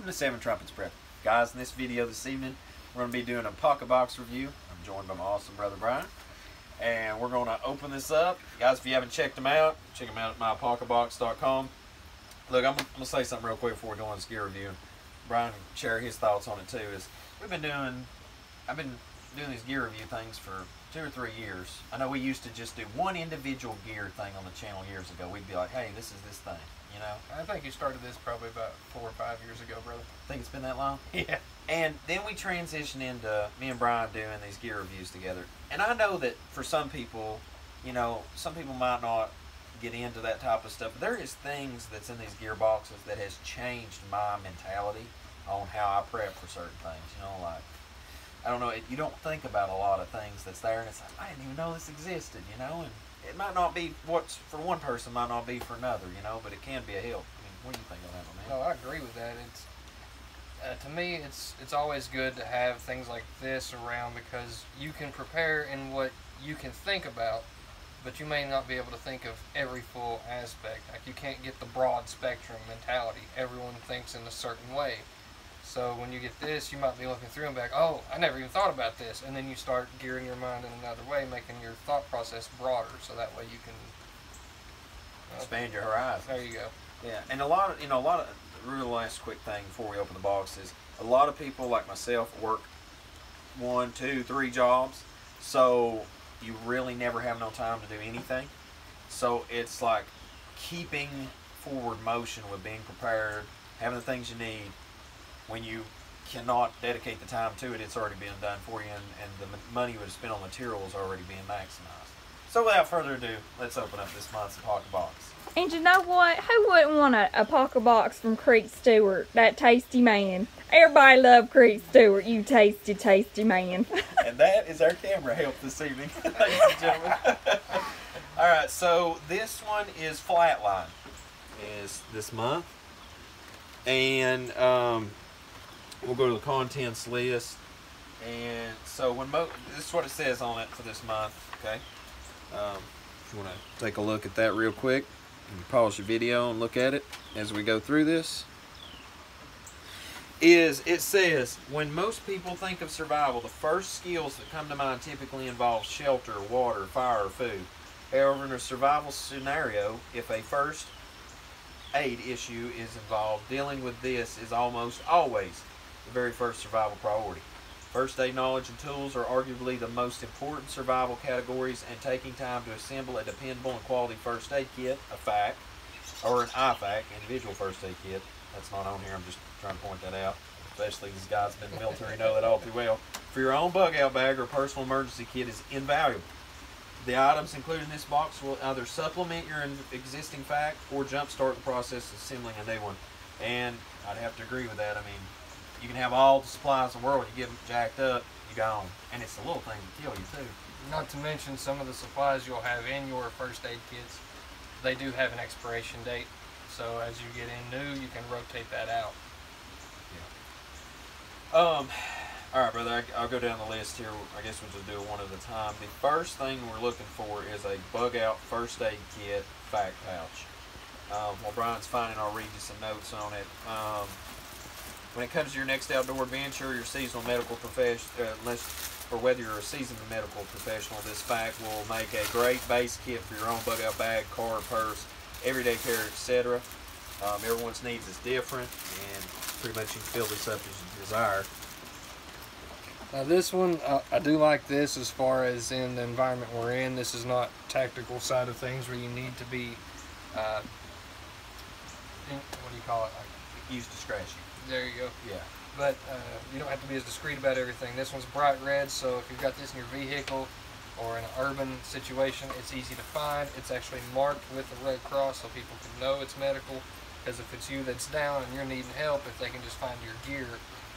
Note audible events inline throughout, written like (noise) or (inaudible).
Welcome to Seven Trumpets Prep. Guys, in this video this evening, we're going to be doing Apocabox review. I'm joined by my awesome brother Brian. And we're going to open this up. Guys, if you haven't checked them out, check them out at myapocabox.com. Look, I'm, I'm going to say something real quick before we go on this gear review. Brian can share his thoughts on it too. Is We've been doing, I've been doing these gear review things for two or three years. I know we used to just do one individual gear thing on the channel years ago. We'd be like, hey, this is this thing, you know? I think you started this probably about four or five years ago, brother. I think it's been that long? (laughs) Yeah. And then we transitioned into me and Brian doing these gear reviews together. And I know that for some people, you know, some people might not get into that type of stuff. But there is things that's in these gear boxes that has changed my mentality on how I prep for certain things. You know, like I don't know, it, you don't think about a lot of things that's there, and it's like I didn't even know this existed. You know, and it might not be what's for one person might not be for another. You know, but it can be a help. I mean, what do you think on that man? No, I agree with that. It's uh, to me, it's it's always good to have things like this around because you can prepare in what you can think about, but you may not be able to think of every full aspect. Like you can't get the broad spectrum mentality. Everyone thinks in a certain way. So when you get this, you might be looking through and be like, oh, I never even thought about this. And then you start gearing your mind in another way, making your thought process broader. So that way you can uh, Expand your horizons. There you go. Yeah, and a lot of you know a lot of real last quick thing before we open the box is a lot of people like myself work one, two, three jobs, so you really never have no time to do anything. So it's like keeping forward motion with being prepared, having the things you need. When you cannot dedicate the time to it, it's already being done for you, and, and the money you would spend on materials already being maximized. So without further ado, let's open up this month's Apocabox. And you know what? Who wouldn't want a, Apocabox from Creek Stewart, that tasty man? Everybody love Creek Stewart, you tasty, tasty man. (laughs) and that is our camera help this evening, (laughs) ladies and gentlemen. (laughs) All right, so this one is Flatline, is this month, and um, we'll go to the contents list. And so when mo- this is what it says on it for this month. Okay, um, if you want to take a look at that real quick, pause your video and look at it as we go through this is it says when most people think of survival, the first skills that come to mind typically involve shelter, water, fire, or food. However, in a survival scenario, if a first aid issue is involved, dealing with this is almost always the very first survival priority. First aid knowledge and tools are arguably the most important survival categories, and taking time to assemble a dependable and quality first aid kit, a FAK, or an IFAK, individual first aid kit, that's not on here, I'm just trying to point that out. Especially these guys have been military know that all too well. For your own bug out bag or personal emergency kit is invaluable. The items included in this box will either supplement your existing FAK or jumpstart the process of assembling a new one. And I'd have to agree with that. I mean, you can have all the supplies in the world, you get them jacked up, you gone. And it's a little thing to kill you too. Not to mention some of the supplies you'll have in your first aid kits, they do have an expiration date. So as you get in new, you can rotate that out. Yeah. Um, all right, brother. I, will go down the list here. I guess we'll just do it one at a time. The first thing we're looking for is a bug out first aid kit FAK pouch. Um, while Brian's finding, I'll read you some notes on it. Um, when it comes to your next outdoor adventure, your seasonal medical profession, uh, unless or whether you're a seasoned medical professional, this FAK will make a great base kit for your own bug out bag, car, purse, everyday care, etc. Um, everyone's needs is different, and pretty much you can fill this up as you desire. Now this one, uh, I do like this as far as in the environment we're in. This is not tactical side of things where you need to be, uh, what do you call it? Like, Use discretion. There you go. Yeah. But uh, you don't have to be as discreet about everything. This one's bright red, so if you've got this in your vehicle or in an urban situation, it's easy to find. It's actually marked with the Red Cross so people can know it's medical. Because if it's you that's down and you're needing help, if they can just find your gear,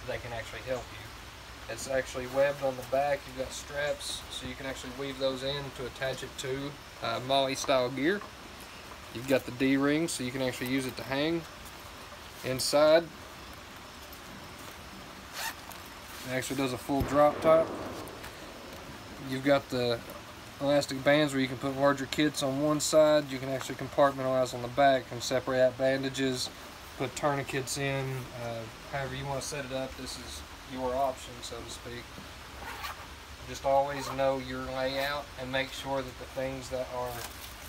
they can actually help you. It's actually webbed on the back. You've got straps, so you can actually weave those in to attach it to uh, MOLLE style gear. You've got the D-ring, so you can actually use it to hang. Inside, it actually does a full drop top. You've got the elastic bands where you can put larger kits on one side. You can actually compartmentalize on the back and separate out bandages, put tourniquets in, uh, however you want to set it up. This is your option, so to speak. Just always know your layout and make sure that the things that are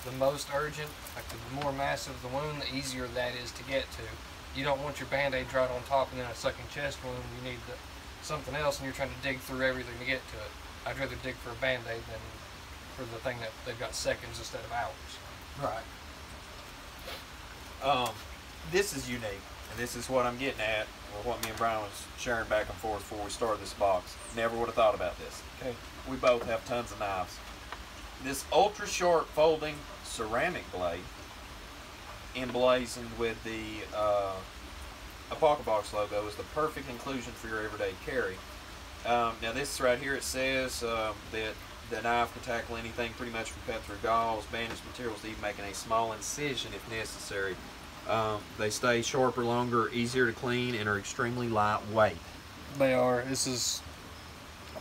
the most urgent, like the more massive the wound, the easier that is to get to. You don't want your band-aid right on top and then a sucking chest wound. You need the, something else and you're trying to dig through everything to get to it. I'd rather dig for a band-aid than for the thing that they've got seconds instead of hours. Right. Um, this is unique, and this is what I'm getting at, or what me and Brian was sharing back and forth before we started this box. Never would have thought about this. Okay, we both have tons of knives. This ultra short folding ceramic blade, emblazoned with the uh, Apocabox logo, is the perfect inclusion for your everyday carry. Um, now this right here, it says um, that the knife can tackle anything pretty much from cut through gauze, bandage materials, even making a small incision if necessary. Um, they stay sharper longer, easier to clean, and are extremely lightweight. They are. This is,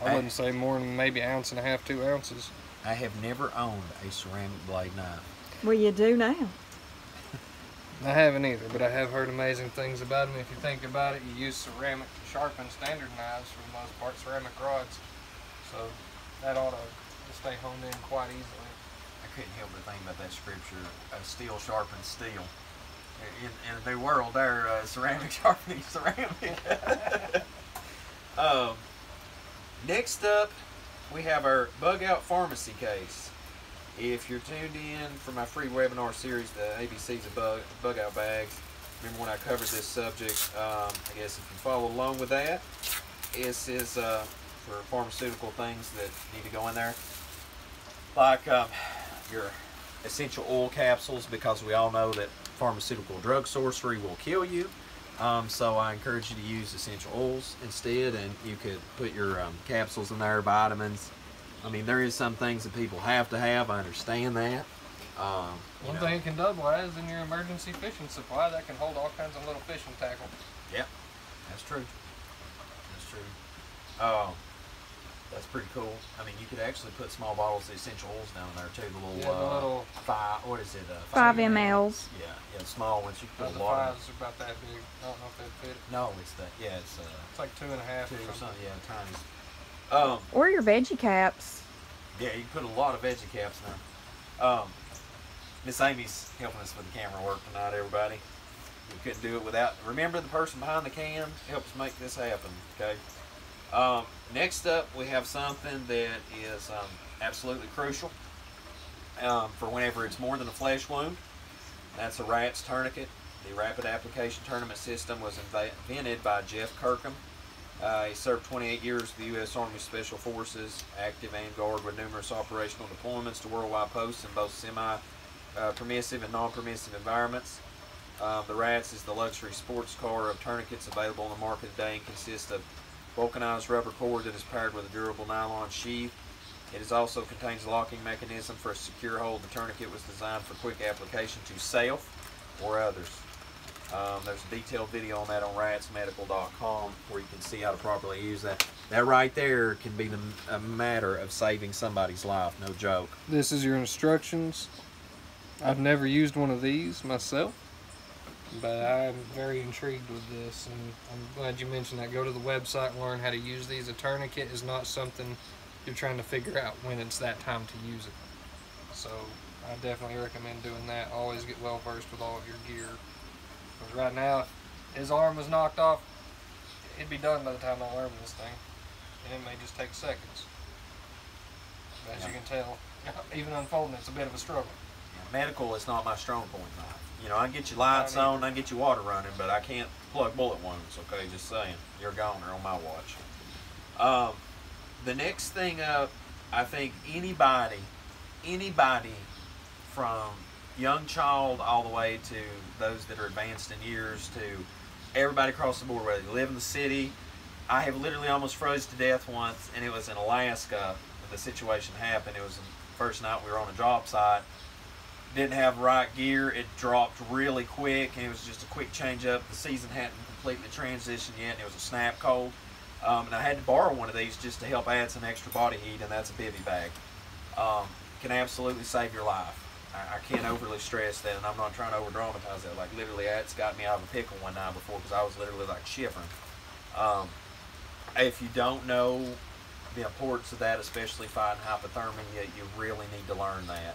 I wouldn't say more than maybe ounce and a half, two ounces. I have never owned a ceramic blade knife. Well, you do now. I haven't either, but I have heard amazing things about them. If you think about it, you use ceramic to sharpen standard knives for the most part, ceramic rods. So that ought to stay honed in quite easily. I couldn't help but think about that scripture: uh, "Steel sharpens steel." In, in the new world, there, uh, ceramic (laughs) sharpening ceramic. (laughs) um, next up, we have our bug out pharmacy case. If you're tuned in for my free webinar series, the ABCs of bug, bug out bags, remember when I covered this subject, um, I guess if you follow along with that, this is uh, for pharmaceutical things that need to go in there. Like um, your essential oil capsules, because we all know that pharmaceutical drug sorcery will kill you. Um, so I encourage you to use essential oils instead, and you could put your um, capsules in there, vitamins, I mean, there is some things that people have to have. I understand that. Um, One know. thing it can double as in your emergency fishing supply that can hold all kinds of little fishing tackle. Yep, that's true. That's true. Oh, that's pretty cool. I mean, you could actually put small bottles of essential oils down there too. The little, Yeah, the uh, little- five. What is it? Uh, Five mLs. Yeah, yeah, small ones. You Uh, can put a lot. fives are about that big. I don't know if they'd fit. No, it's that. Yeah, it's uh, It's like two and a half two or or something. something. Yeah, tiny. Um, Or your veggie caps. Yeah, you can put a lot of veggie caps now. Um, Miss Amy's helping us with the camera work tonight, everybody. We couldn't do it without. Remember the person behind the cam helps make this happen. Okay. Um, next up, we have something that is um, absolutely crucial um, for whenever it's more than a flesh wound. That's a RATS tourniquet. The Rapid Application Tourniquet System was invented by Jeff Kirkham. Uh, he served 28 years with the U.S. Army Special Forces, active and guard with numerous operational deployments to worldwide posts in both semi uh, permissive and non permissive environments. Um, the RATS is the luxury sports car of tourniquets available on the market today and consists of vulcanized rubber cord that is paired with a durable nylon sheath. It is also contains a locking mechanism for a secure hold. The tourniquet was designed for quick application to self or others. Um, there's a detailed video on that on ratsmedical.com where you can see how to properly use that. That right there can be the, a matter of saving somebody's life, no joke. This is your instructions. I've never used one of these myself, but I'm very intrigued with this, and I'm glad you mentioned that. Go to the website and learn how to use these. A tourniquet is not something you're trying to figure out when it's that time to use it. So I definitely recommend doing that. Always get well versed with all of your gear. Because right now, if his arm was knocked off, it'd be done by the time I learn this thing, and it may just take seconds. As you can tell, (laughs) even unfolding it's a bit of a struggle. Medical is not my strong point, knife. You know, I can get you lights on, I can get you water running, but I can't plug bullet wounds, okay? Just saying. You're a goner on my watch. Um, the next thing up, I think anybody, anybody from young child all the way to those that are advanced in years to everybody across the board, whether you live in the city. I have literally almost froze to death once, and it was in Alaska. The situation happened. It was the first night we were on a job site. Didn't have right gear. It dropped really quick, and it was just a quick change up. The season hadn't completely transitioned yet, and it was a snap cold. Um, and I had to borrow one of these just to help add some extra body heat, and that's a bivy bag. Um, can absolutely save your life. I, I can't overly stress that, and I'm not trying to over dramatize that. Like literally, that's got me out of a pickle one night before because I was literally like shivering. Um, if you don't know the importance of that, especially fighting hypothermia, you, really need to learn that.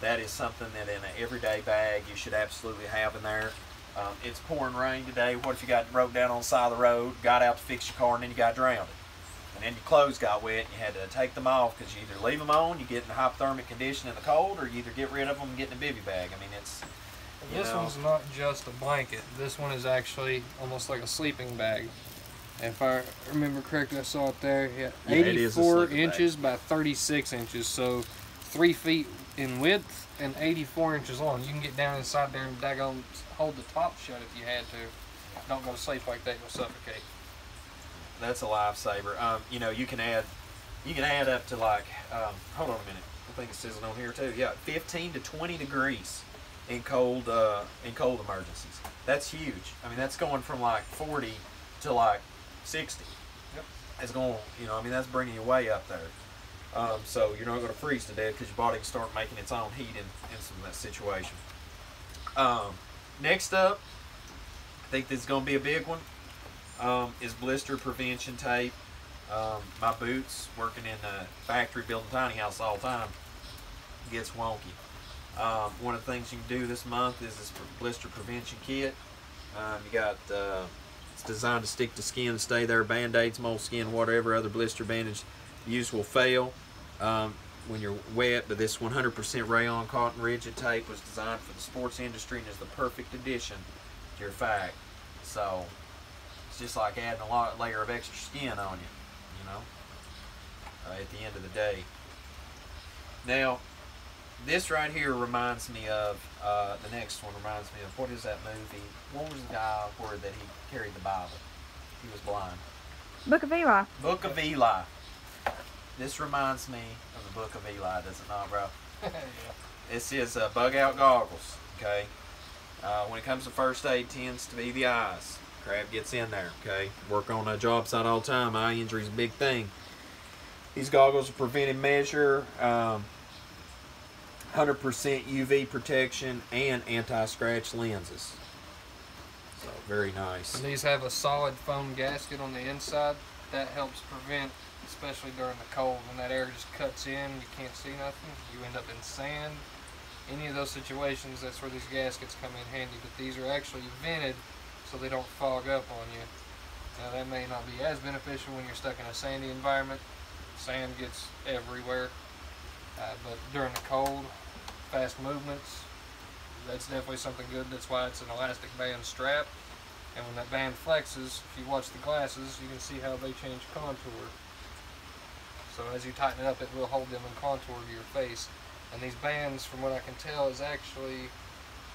That is something that in an everyday bag you should absolutely have in there. Um, it's pouring rain today. What if you got broke down on the side of the road, got out to fix your car, and then you got drowned? And then your clothes got wet, and you had to take them off because you either leave them on, you get in a hypothermic condition in the cold, or you either get rid of them and get in a bivy bag. I mean, it's This know. one's not just a blanket. This one is actually almost like a sleeping bag. If I remember correctly, I saw it there. Yeah, Yeah, it is a 84 sleeping bag. inches by 36 inches, so three feet in width and 84 inches long. You can get down inside there and daggone hold the top shut if you had to. Don't go to sleep like that; you'll suffocate. That's a lifesaver. Um, you know, you can add, you can add up to like, um, hold on a minute. I think it says it on here too. Yeah, 15 to 20 degrees in cold, uh, in cold emergencies. That's huge. I mean, that's going from like 40 to like 60. Yep. It's going, you know, I mean, that's bringing you way up there. Um, so you're not going to freeze to death because your body can start making its own heat in, in some of that situation. Um, next up, I think this is going to be a big one um, is blister prevention tape. Um, my boots, working in the factory building tiny house all the time, gets wonky. Um, one of the things you can do this month is this blister prevention kit. Um, you got uh, it's designed to stick to skin and stay there. Band-aids, moleskin, whatever other blister bandage use will fail um, when you're wet. But this 100% rayon cotton rigid tape was designed for the sports industry and is the perfect addition to your FAK. So it's just like adding a lot layer of extra skin on you, you know. Uh, at the end of the day. Now, this right here reminds me of uh, the next one. Reminds me of what is that movie? What was the guy where that he carried the Bible? He was blind. Book of Eli. Book of Eli. This reminds me of the Book of Eli, does it not, bro? (laughs) yeah. This is uh, bug out goggles. Okay. Uh, when it comes to first aid, tends to be the eyes. Crab gets in there. Okay. Work on a job site all the time. Eye injury is a big thing. These goggles are preventive measure, um, 100% UV protection, and anti-scratch lenses. So very nice. And these have a solid foam gasket on the inside. That helps prevent, especially during the cold, when that air just cuts in, you can't see nothing. You end up in sand. Any of those situations, that's where these gaskets come in handy. But these are actually vented so they don't fog up on you. Now that may not be as beneficial when you're stuck in a sandy environment. Sand gets everywhere. Uh, but during the cold, fast movements, that's definitely something good. That's why it's an elastic band strap. And when that band flexes, if you watch the glasses, you can see how they change contour. So as you tighten it up, it will hold them in contour to your face. And these bands, from what I can tell, is actually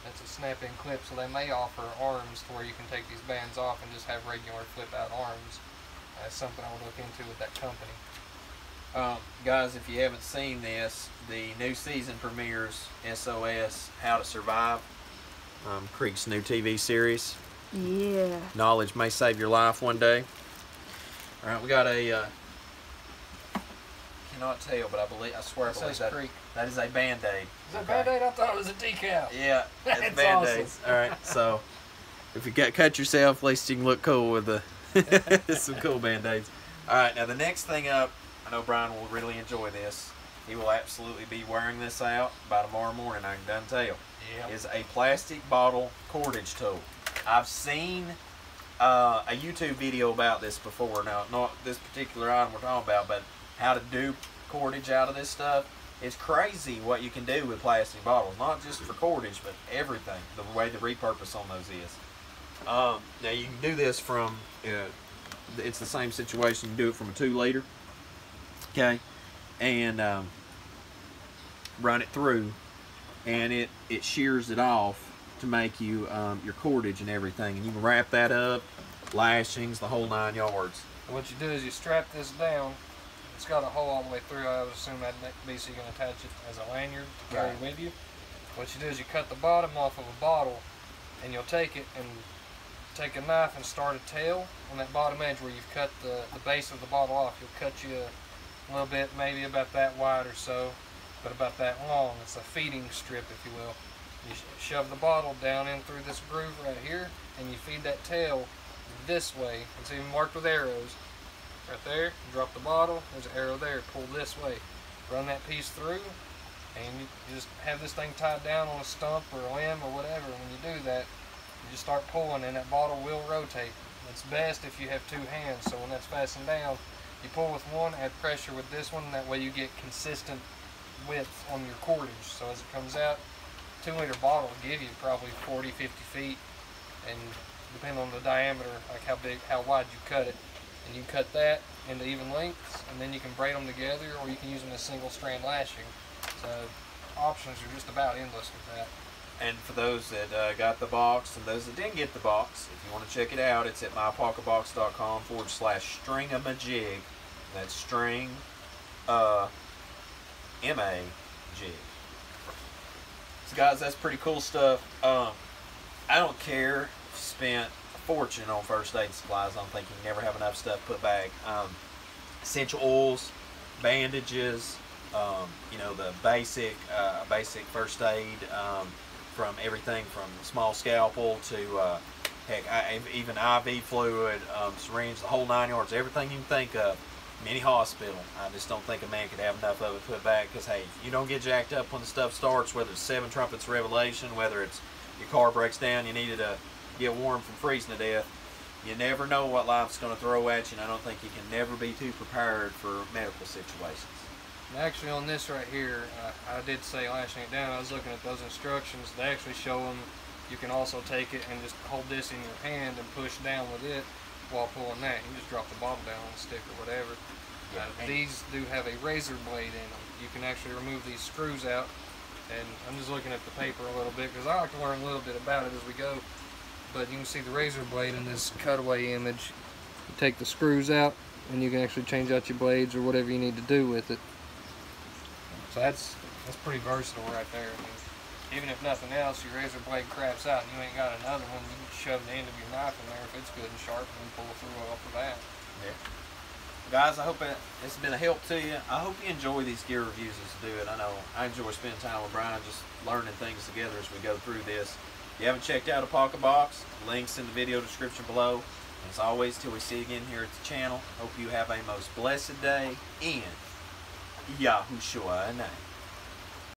that's a snap-in clip. So they may offer arms to where you can take these bands off and just have regular flip-out arms. That's something I would look into with that company. Um, guys, if you haven't seen this, the new season premieres SOS How to Survive. Um, Creek's new TV series. Yeah. Knowledge may save your life one day. All right, we got a. Uh, cannot tell, but I believe I swear I It believe that Creek. that is a band aid. Is that Band-Aid? I thought it was a decal. Yeah, it's (laughs) band aids. All right, so if you got cut yourself, at least you can look cool with the (laughs) some cool band aids. All right, now the next thing up, I know Brian will really enjoy this. He will absolutely be wearing this out by tomorrow morning. I can done tell. Yeah. Is a plastic bottle cordage tool. I've seen uh, a YouTube video about this before. Now, not this particular item we're talking about, but how to do cordage out of this stuff. It's crazy what you can do with plastic bottles, not just for cordage, but everything. The way the repurpose on those is. Um, now you can do this from. Uh, it's the same situation. You can do it from a two liter. Okay, and um, run it through, and it it shears it off to make you um, your cordage and everything, and you can wrap that up, lashings, the whole nine yards. What you do is you strap this down. It's got a hole all the way through. I would assume that'd be so you can attach it as a lanyard to carry Right. with you. What you do is you cut the bottom off of a bottle, and you'll take it and take a knife and start a tail on that bottom edge where you've cut the, the base of the bottle off. You'll cut you a little bit, maybe about that wide or so, but about that long. It's a feeding strip, if you will. You shove the bottle down in through this groove right here, and you feed that tail this way. It's even marked with arrows. Right there, drop the bottle, there's an arrow there, pull this way. Run that piece through, and you just have this thing tied down on a stump or a limb or whatever. When you do that, you just start pulling, and that bottle will rotate. It's best if you have two hands, so when that's fastened down, you pull with one, add pressure with this one, that way you get consistent width on your cordage. So as it comes out, two liter bottle will give you probably 40, 50 feet, and depending on the diameter, like how big, how wide you cut it, and you cut that into even lengths, and then you can braid them together, or you can use them as single strand lashing. So options are just about endless with that. And for those that uh, got the box and those that didn't get the box, if you want to check it out, it's at myapocabox.com forward slash stringamajig. That's string, uh, M A jig. So, guys, that's pretty cool stuff. Um, I don't care spent fortune on first aid supplies. I'm thinking you never have enough stuff put back. Um, essential oils, bandages, um, you know, the basic, uh, basic first aid. Um, from everything from small scalpel to uh, heck, I, even IV fluid, um, syringe, the whole nine yards, everything you can think of. in Any hospital, I just don't think a man could have enough of it put back because hey, you don't get jacked up when the stuff starts. Whether it's seven trumpets revelation, whether it's your car breaks down, you needed to get warm from freezing to death. You never know what life's going to throw at you, and I don't think you can never be too prepared for medical situations. Actually on this right here, uh, I did say lashing it down. I was looking at those instructions. They actually show them you can also take it and just hold this in your hand and push down with it while pulling that. You just drop the bottle down on a stick or whatever. Uh, these do have a razor blade in them. You can actually remove these screws out. And I'm just looking at the paper a little bit because I like to learn a little bit about it as we go. But you can see the razor blade in this cutaway image. You take the screws out and you can actually change out your blades or whatever you need to do with it. So that's that's pretty versatile right there. I mean, even if nothing else, your razor blade craps out and you ain't got another one, you can shove the end of your knife in there if it's good and sharp and pull through off of that. Yeah. Guys, I hope it, it's been a help to you. I hope you enjoy these gear reviews as do it. I know I enjoy spending time with Brian, just learning things together as we go through this. If you haven't checked out Apocabox, links in the video description below. As always, till we see you again here at the channel, hope you have a most blessed day in Yahushua name.